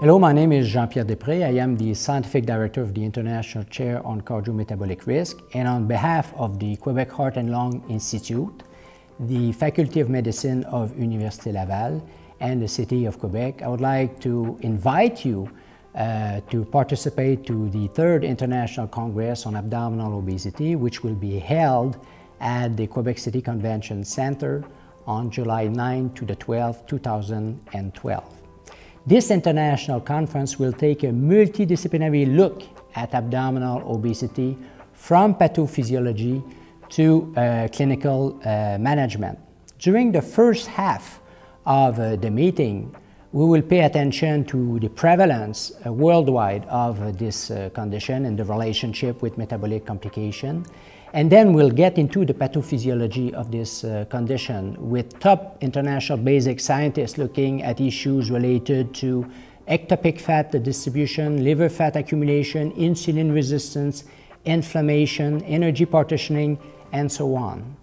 Hello, my name is Jean-Pierre Després. I am the Scientific Director of the International Chair on Cardiometabolic Risk and on behalf of the Quebec Heart and Lung Institute, the Faculty of Medicine of Université Laval and the City of Quebec, I would like to invite you uh, to participate to the third International Congress on Abdominal Obesity, which will be held at the Quebec City Convention Center on July 9 to the 12th, 2012. This international conference will take a multidisciplinary look at abdominal obesity from pathophysiology to uh, clinical uh, management. During the first half of uh, the meeting, we will pay attention to the prevalence uh, worldwide of uh, this uh, condition and the relationship with metabolic complication. And then we'll get into the pathophysiology of this uh, condition with top international basic scientists looking at issues related to ectopic fat distribution, liver fat accumulation, insulin resistance, inflammation, energy partitioning, and so on.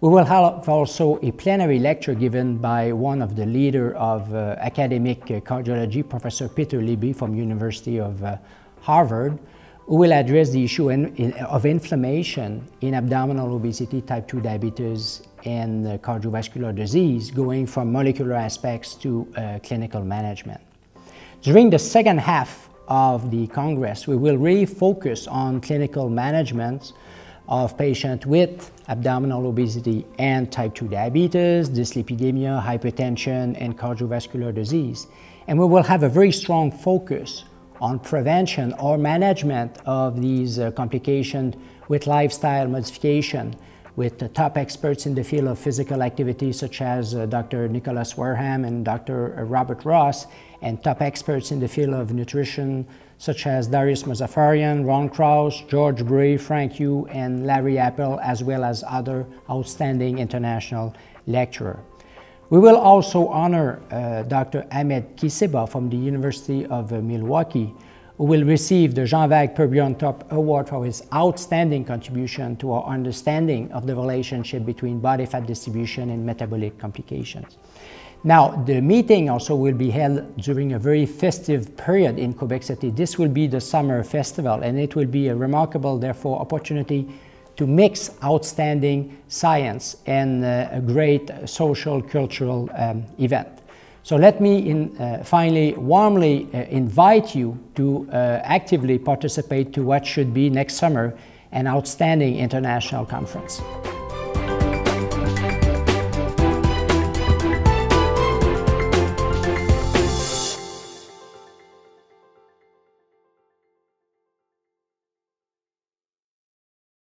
We will have also a plenary lecture given by one of the leader of uh, academic cardiology, Professor Peter Libby from University of uh, Harvard, who will address the issue in, in, of inflammation in abdominal obesity, type 2 diabetes, and uh, cardiovascular disease, going from molecular aspects to uh, clinical management. During the second half of the Congress, we will really focus on clinical management of patients with abdominal obesity and type 2 diabetes, dyslipidemia, hypertension, and cardiovascular disease. And we will have a very strong focus on prevention or management of these uh, complications with lifestyle modification with the top experts in the field of physical activity such as uh, Dr. Nicholas Wareham and Dr. Robert Ross and top experts in the field of nutrition such as Darius Mozaffarian, Ron Krauss, George Bray, Frank Hu, and Larry Appel, as well as other outstanding international lecturers. We will also honor uh, Dr. Ahmed Kissebah from the University of uh, Milwaukee, who will receive the Jean Vague Per Björntorp Award for his outstanding contribution to our understanding of the relationship between body fat distribution and metabolic complications. Now, the meeting also will be held during a very festive period in Quebec City. This will be the summer festival, and it will be a remarkable, therefore, opportunity to mix outstanding science and uh, a great social cultural um, event. So let me in, uh, finally warmly uh, invite you to uh, actively participate to what should be next summer an outstanding international conference.